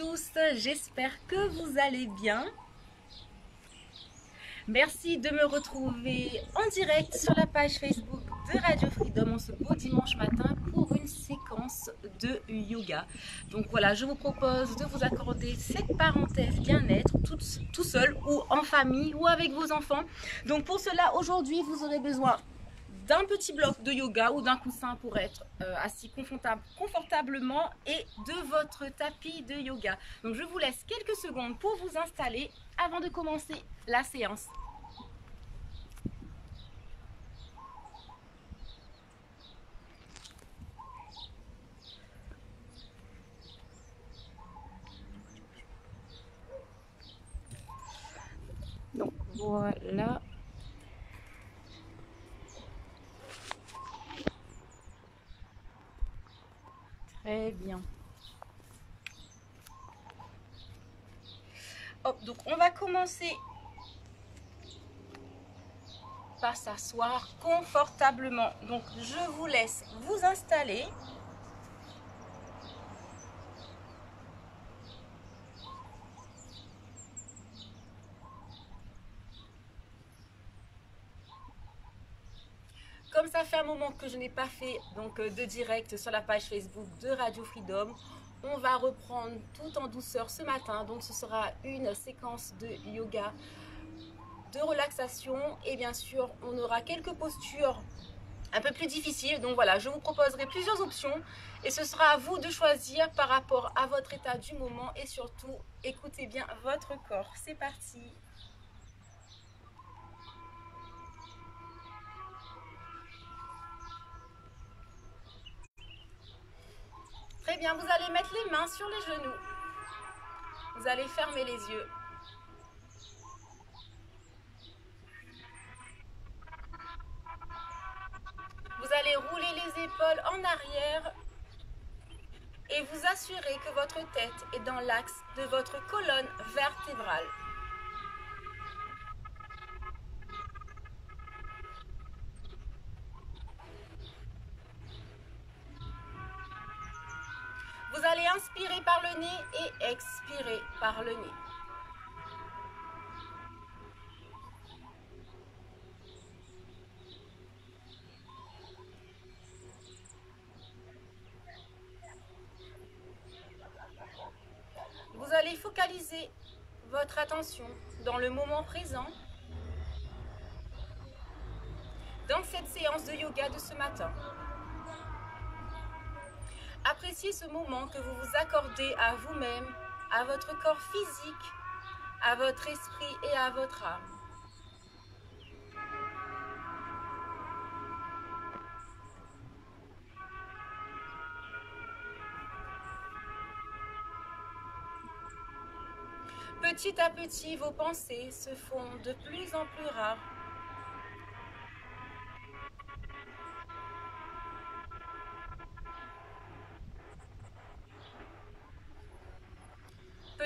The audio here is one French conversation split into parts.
tous, j'espère que vous allez bien. Merci de me retrouver en direct sur la page Facebook de Radio Freedom en ce beau dimanche matin pour une séquence de yoga. Donc voilà, je vous propose de vous accorder cette parenthèse bien-être tout, tout seul ou en famille ou avec vos enfants. Donc pour cela, aujourd'hui, vous aurez besoin d'un petit bloc de yoga ou d'un coussin pour être euh, assis confortable, confortablement et de votre tapis de yoga. Donc je vous laisse quelques secondes pour vous installer avant de commencer la séance. Donc voilà. Très bien. Hop, donc on va commencer par s'asseoir confortablement. Donc je vous laisse vous installer. Comme ça fait un moment que je n'ai pas fait donc, euh, de direct sur la page Facebook de Radio Freedom, on va reprendre tout en douceur ce matin. Donc ce sera une séquence de yoga, de relaxation et bien sûr on aura quelques postures un peu plus difficiles. Donc voilà, je vous proposerai plusieurs options et ce sera à vous de choisir par rapport à votre état du moment et surtout écoutez bien votre corps. C'est parti Vous allez mettre les mains sur les genoux. Vous allez fermer les yeux. Vous allez rouler les épaules en arrière et vous assurer que votre tête est dans l'axe de votre colonne vertébrale. Et expirer par le nez. Vous allez focaliser votre attention dans le moment présent, dans cette séance de yoga de ce matin. Appréciez ce moment que vous vous accordez à vous-même, à votre corps physique, à votre esprit et à votre âme. Petit à petit, vos pensées se font de plus en plus rares.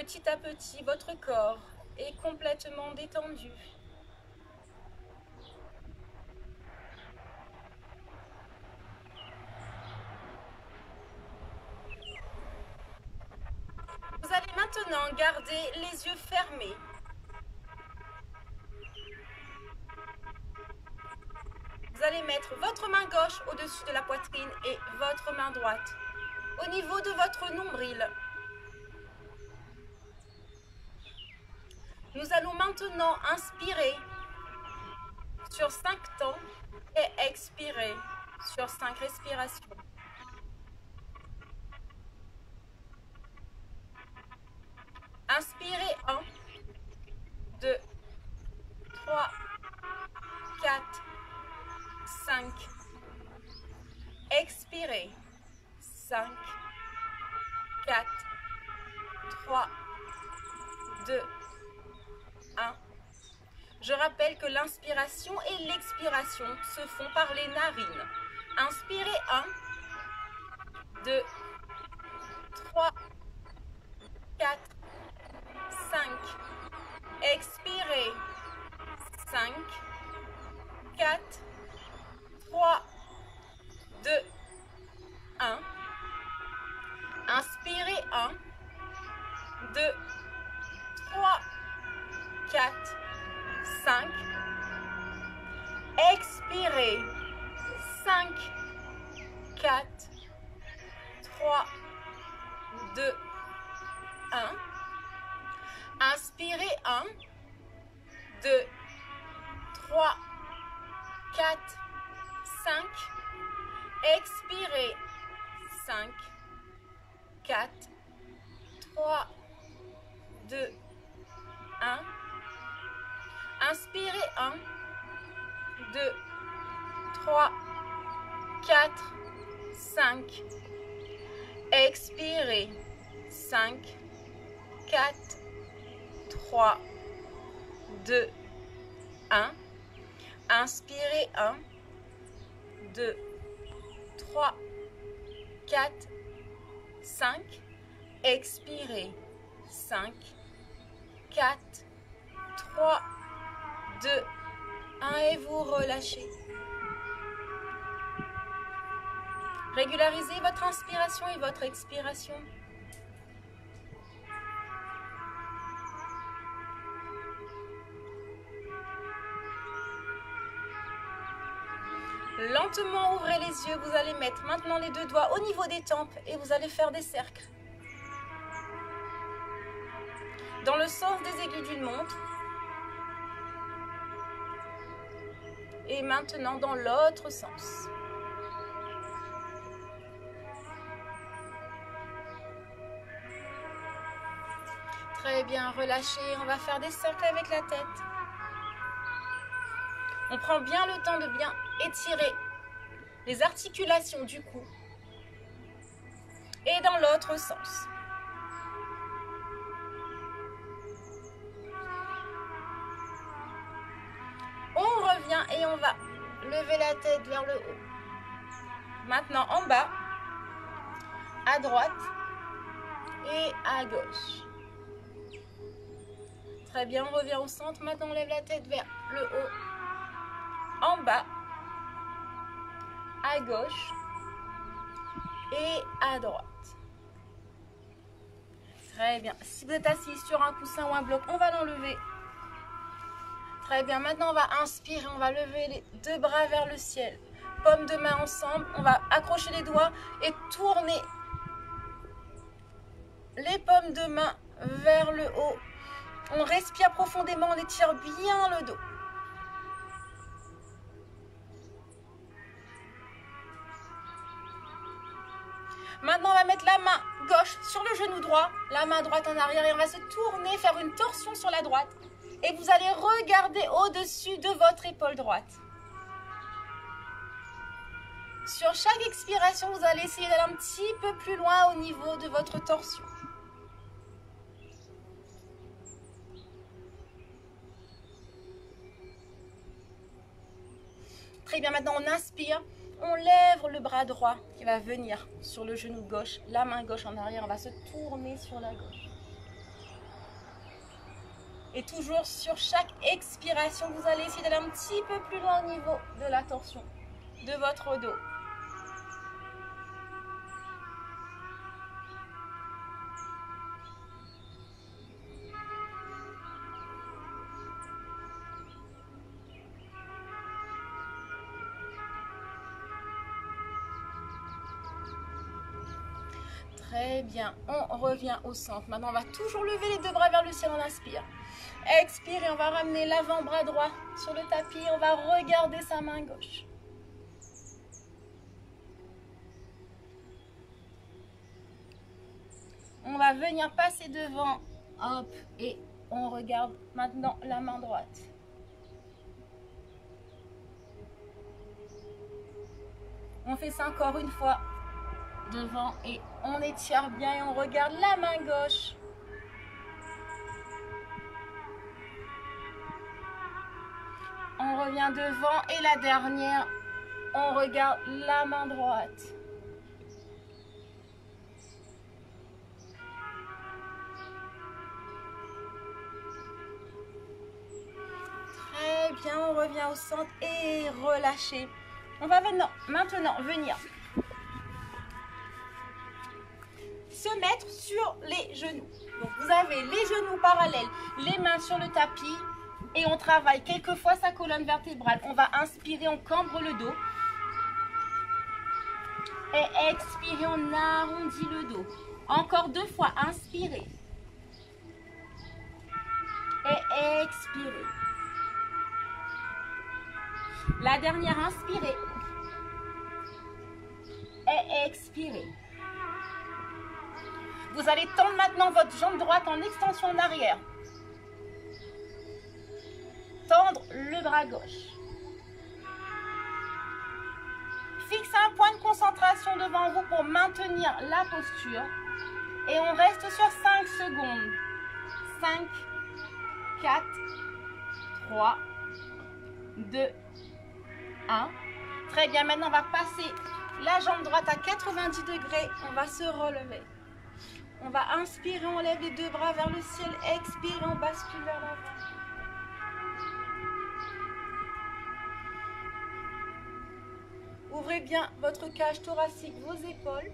Petit à petit, votre corps est complètement détendu. Vous allez maintenant garder les yeux fermés. Vous allez mettre votre main gauche au-dessus de la poitrine et votre main droite au niveau de votre nombril. Nous allons maintenant inspirer sur 5 temps et expirer sur 5 respirations. Inspirez 1, 2, 3, 4, 5. Expirez 5, 4, 3, Je rappelle que l'inspiration et l'expiration se font par les narines. Inspirez 1, 2, 3, 4, 5. Expirez 5, 4, 3, 2, 1. Inspirez 1, 2, 3, 4, Cinq. Expirez. 5, 4, 3, 2, 1. Inspirez. 1, 2, 3, 4, 5. Expirez. 5, 4, 3, 2, 1. Inspirez 1, 2, 3, 4, 5. Expirez 5, 4, 3, 2, 1. Inspirez 1, 2, 3, 4, 5. Expirez 5, 4, 3, 2, 1 et vous relâchez. Régularisez votre inspiration et votre expiration. Lentement ouvrez les yeux, vous allez mettre maintenant les deux doigts au niveau des tempes et vous allez faire des cercles. Dans le sens des aiguilles d'une montre. Et maintenant dans l'autre sens. Très bien, relâchez. On va faire des cercles avec la tête. On prend bien le temps de bien étirer les articulations du cou. Et dans l'autre sens. Lever la tête vers le haut. Maintenant en bas, à droite et à gauche. Très bien, on revient au centre. Maintenant, on lève la tête vers le haut, en bas, à gauche et à droite. Très bien. Si vous êtes assis sur un coussin ou un bloc, on va l'enlever. Très bien. Maintenant, on va inspirer. On va lever les deux bras vers le ciel. Paume de main ensemble. On va accrocher les doigts et tourner les paumes de main vers le haut. On respire profondément. On étire bien le dos. Maintenant, on va mettre la main gauche sur le genou droit, la main droite en arrière et on va se tourner, faire une torsion sur la droite. Et vous allez regarder au-dessus de votre épaule droite. Sur chaque expiration, vous allez essayer d'aller un petit peu plus loin au niveau de votre torsion. Très bien, maintenant on inspire on lève le bras droit qui va venir sur le genou gauche, la main gauche en arrière, on va se tourner sur la gauche. Et toujours sur chaque expiration, vous allez essayer d'aller un petit peu plus loin au niveau de la torsion de votre dos. Très bien, on revient au centre. Maintenant, on va toujours lever les deux bras vers le ciel, on inspire. Expire et on va ramener l'avant-bras droit sur le tapis. On va regarder sa main gauche. On va venir passer devant. Hop, et on regarde maintenant la main droite. On fait ça encore une fois devant et on étire bien et on regarde la main gauche. Devant et la dernière, on regarde la main droite. Très bien, on revient au centre et relâcher. On va maintenant, maintenant venir se mettre sur les genoux. Donc vous avez les genoux parallèles, les mains sur le tapis et on travaille quelquefois sa colonne vertébrale. On va inspirer, on cambre le dos. Et expirez, on arrondit le dos. Encore deux fois, inspirez. Et expirez. La dernière, inspirez. Et expirez. Vous allez tendre maintenant votre jambe droite en extension en arrière. Tendre le bras gauche. Fixez un point de concentration devant vous pour maintenir la posture. Et on reste sur 5 secondes. 5, 4, 3, 2, 1. Très bien, maintenant on va passer la jambe droite à 90 degrés. On va se relever. On va inspirer, on lève les deux bras vers le ciel. Expire, on bascule vers l'avant. Ouvrez bien votre cage thoracique, vos épaules.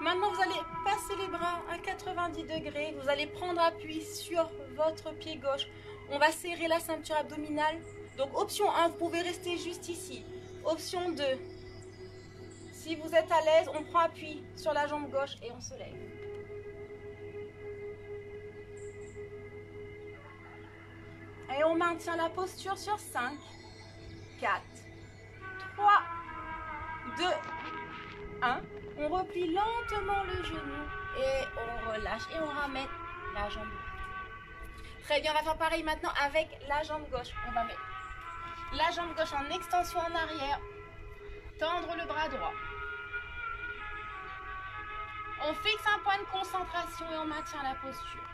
Maintenant, vous allez passer les bras à 90 degrés. Vous allez prendre appui sur votre pied gauche. On va serrer la ceinture abdominale. Donc, option 1, vous pouvez rester juste ici. Option 2, si vous êtes à l'aise, on prend appui sur la jambe gauche et on se lève. Et on maintient la posture sur 5, 4, 3, 2, 1. On replie lentement le genou et on relâche et on ramène la jambe droite. Très bien, on va faire pareil maintenant avec la jambe gauche. On va mettre la jambe gauche en extension en arrière. Tendre le bras droit. On fixe un point de concentration et on maintient la posture.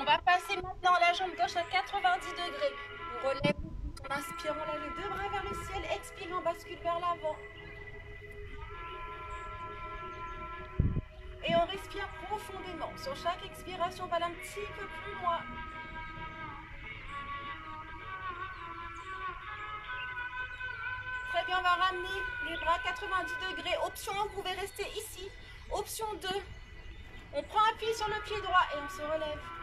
On va passer maintenant la jambe gauche à 90 degrés. On relève, on inspire, on lève les deux bras vers le ciel. Expire, on bascule vers l'avant. Et on respire profondément. Sur chaque expiration, on va aller un petit peu plus loin. Très bien, on va ramener les bras 90 degrés. Option 1, vous pouvez rester ici. Option 2, on prend appui sur le pied droit et on se relève.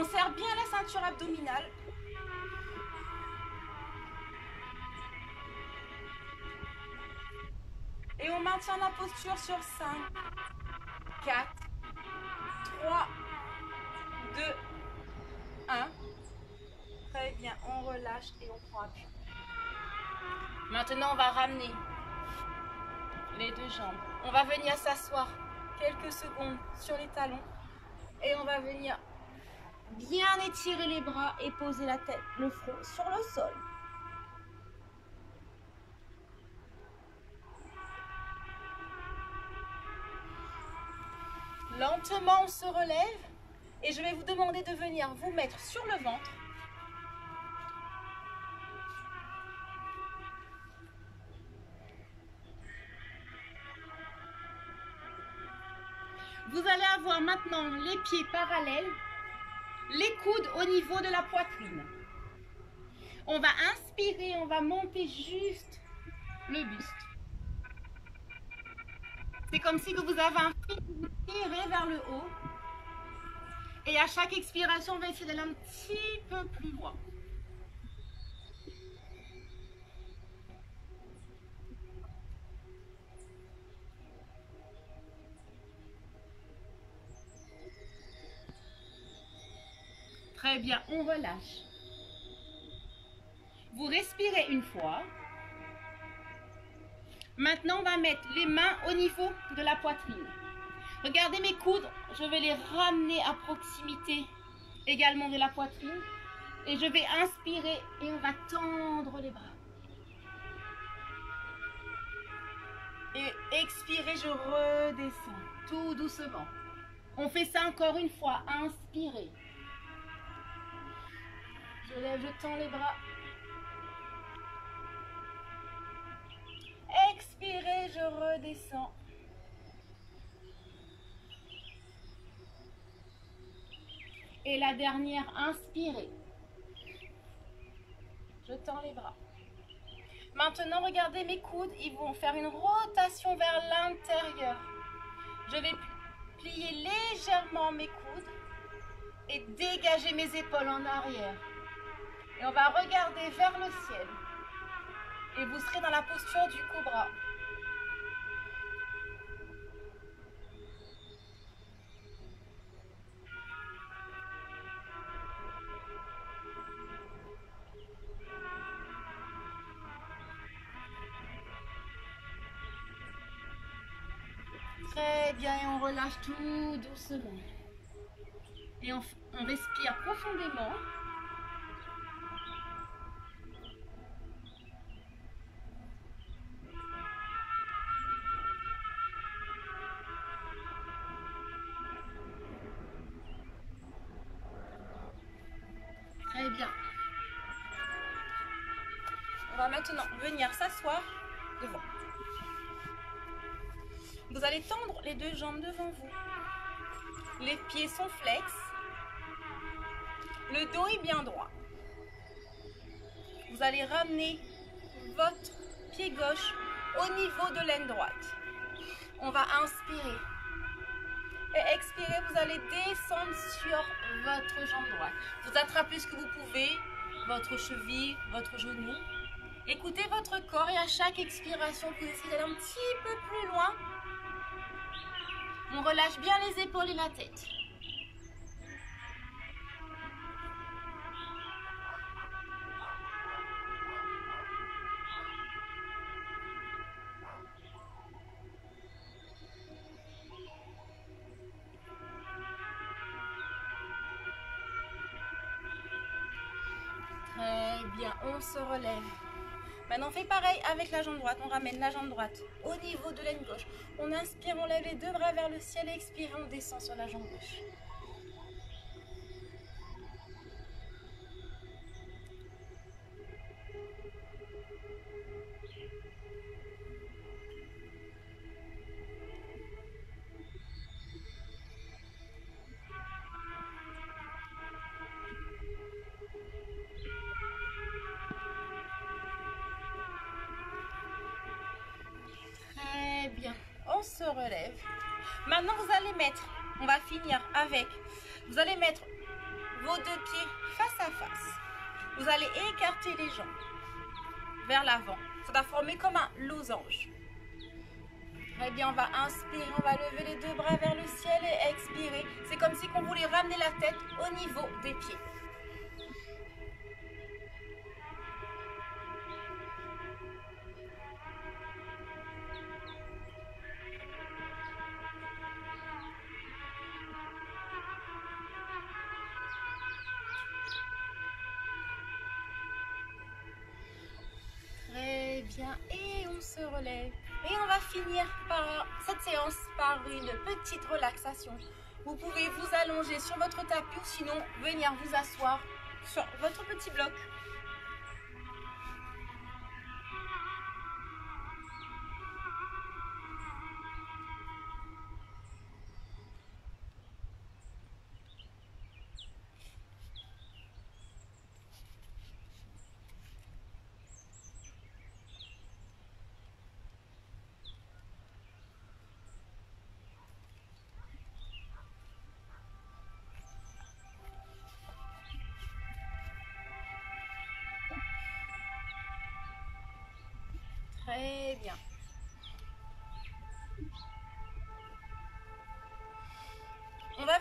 On serre bien la ceinture abdominale. Et on maintient la posture sur 5, 4, 3, 2, 1. Très bien, on relâche et on prend appui. Maintenant, on va ramener les deux jambes. On va venir s'asseoir quelques secondes sur les talons et on va venir bien étirer les bras et poser la tête, le front sur le sol. Lentement, on se relève et je vais vous demander de venir vous mettre sur le ventre. Vous allez avoir maintenant les pieds parallèles, les coudes au niveau de la poitrine. On va inspirer, on va monter juste le buste. C'est comme si vous avez un fil tirez vers le haut. Et à chaque expiration, on va essayer d'aller un petit peu plus loin. Très bien, on relâche. Vous respirez une fois. Maintenant, on va mettre les mains au niveau de la poitrine. Regardez mes coudes, je vais les ramener à proximité également de la poitrine. Et je vais inspirer et on va tendre les bras. Et expirer, je redescends tout doucement. On fait ça encore une fois. Inspirez. Je lève, je tends les bras. Expirez, je redescends. Et la dernière, inspirez. Je tends les bras. Maintenant, regardez mes coudes. Ils vont faire une rotation vers l'intérieur. Je vais plier légèrement mes coudes. et dégager mes épaules en arrière. Et on va regarder vers le ciel. Et vous serez dans la posture du cobra. Très bien, et on relâche tout doucement. Et on, on respire profondément. Vous allez tendre les deux jambes devant vous. Les pieds sont flex. Le dos est bien droit. Vous allez ramener votre pied gauche au niveau de l'aine droite. On va inspirer. Et expirer, vous allez descendre sur votre jambe droite. Vous attrapez ce que vous pouvez, votre cheville, votre genou. Écoutez votre corps et à chaque expiration, vous essayez d'aller un petit peu plus loin on relâche bien les épaules et la tête. Très bien, on se relève. Maintenant, on fait pareil avec la jambe droite. On ramène la jambe droite au niveau de l'aine gauche. On inspire, on lève les deux bras vers le ciel. Expire, on descend sur la jambe gauche. Maintenant, vous allez mettre, on va finir avec, vous allez mettre vos deux pieds face à face. Vous allez écarter les jambes vers l'avant. Ça va former comme un losange. Très bien, on va inspirer, on va lever les deux bras vers le ciel et expirer. C'est comme si on voulait ramener la tête au niveau des pieds. Une petite relaxation. Vous pouvez vous allonger sur votre tapis ou sinon venir vous asseoir sur votre petit bloc.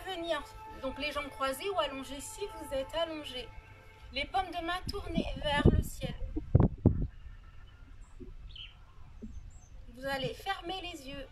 Venir, donc les jambes croisées ou allongées si vous êtes allongé. Les pommes de main tournées vers le ciel. Vous allez fermer les yeux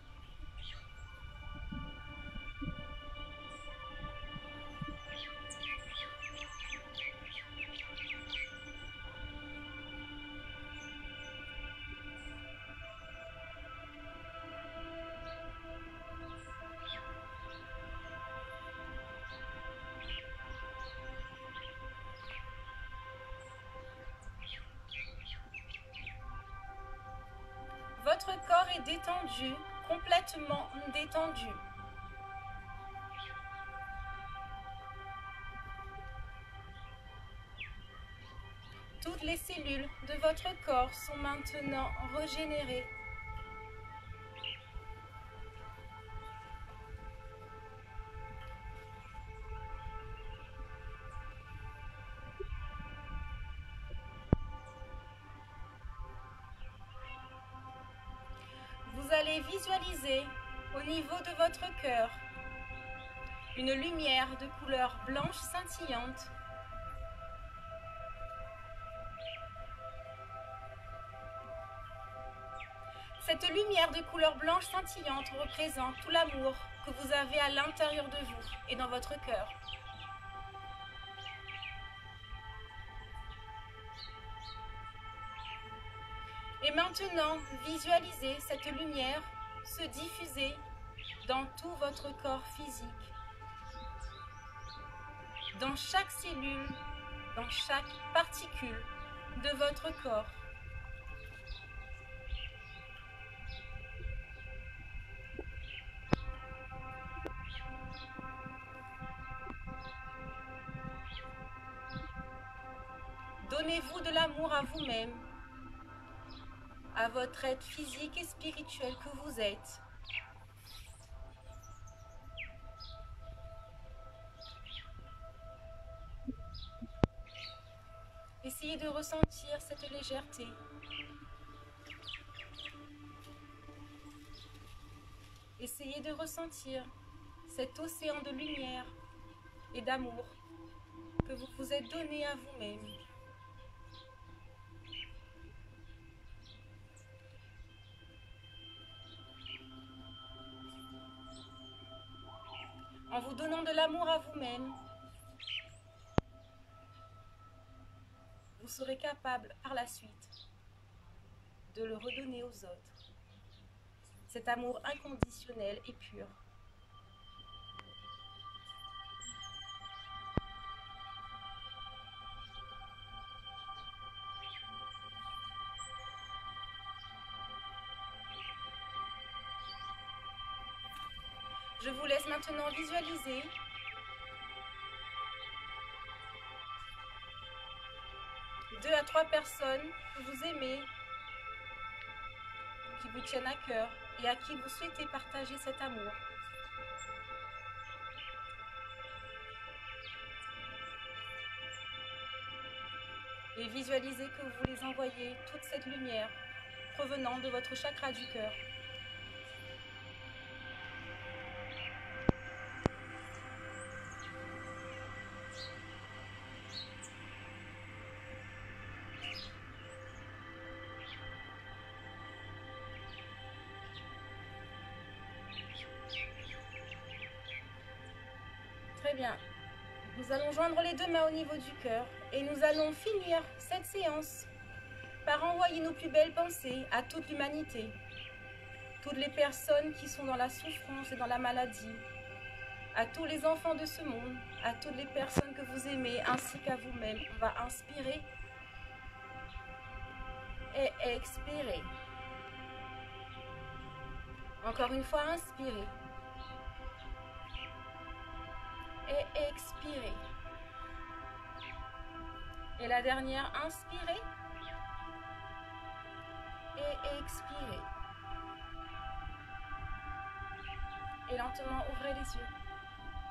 Toutes les cellules de votre corps sont maintenant régénérées. Vous allez visualiser au niveau de votre cœur une lumière de couleur blanche scintillante Cette lumière de couleur blanche scintillante représente tout l'amour que vous avez à l'intérieur de vous et dans votre cœur. Et maintenant, visualisez cette lumière se diffuser dans tout votre corps physique, dans chaque cellule, dans chaque particule de votre corps. À vous-même, à votre être physique et spirituel que vous êtes. Essayez de ressentir cette légèreté. Essayez de ressentir cet océan de lumière et d'amour que vous vous êtes donné à vous-même. De l'amour à vous-même, vous serez capable par la suite de le redonner aux autres. Cet amour inconditionnel et pur. Je vous laisse maintenant visualiser deux à trois personnes que vous aimez, qui vous tiennent à cœur et à qui vous souhaitez partager cet amour. Et visualisez que vous les envoyez toute cette lumière provenant de votre chakra du cœur. Très bien. Nous allons joindre les deux mains au niveau du cœur et nous allons finir cette séance par envoyer nos plus belles pensées à toute l'humanité, toutes les personnes qui sont dans la souffrance et dans la maladie, à tous les enfants de ce monde, à toutes les personnes que vous aimez ainsi qu'à vous-même. On va inspirer et expirer. Encore une fois, inspirez expirez. Et la dernière, inspirez et expirez. Et lentement, ouvrez les yeux.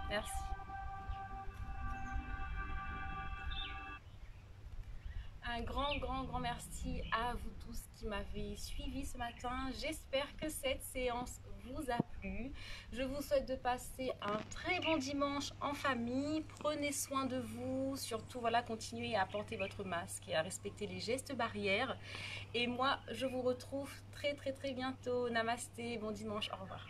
Merci. Un grand, grand, grand merci à vous tous qui m'avez suivi ce matin. J'espère que cette séance vous a plu. Je vous souhaite de passer un très bon dimanche en famille. Prenez soin de vous. Surtout, voilà, continuez à porter votre masque et à respecter les gestes barrières. Et moi, je vous retrouve très, très, très bientôt. Namasté. Bon dimanche. Au revoir.